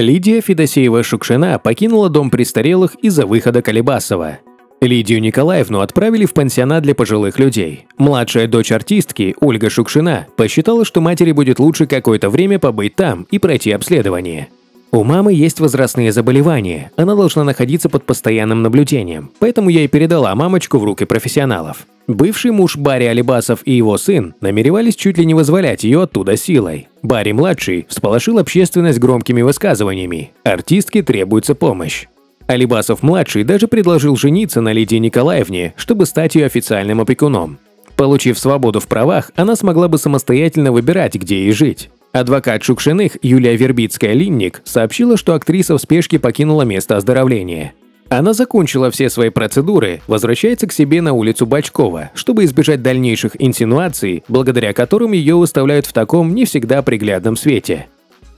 Лидия Федосеева-Шукшина покинула дом престарелых из-за выхода Калибасова. Лидию Николаевну отправили в пансионат для пожилых людей. Младшая дочь артистки, Ольга Шукшина, посчитала, что матери будет лучше какое-то время побыть там и пройти обследование. У мамы есть возрастные заболевания, она должна находиться под постоянным наблюдением, поэтому я и передала мамочку в руки профессионалов. Бывший муж Барри Алибасов и его сын намеревались чуть ли не вызволять ее оттуда силой. Барри-младший всполошил общественность громкими высказываниями. Артистке требуется помощь. Алибасов-младший даже предложил жениться на Лидии Николаевне, чтобы стать ее официальным опекуном. Получив свободу в правах, она смогла бы самостоятельно выбирать, где ей жить. Адвокат Шукшиных Юлия Вербицкая-Линник сообщила, что актриса в спешке покинула место оздоровления. Она закончила все свои процедуры, возвращается к себе на улицу Бачкова, чтобы избежать дальнейших инсинуаций, благодаря которым ее выставляют в таком не всегда приглядном свете.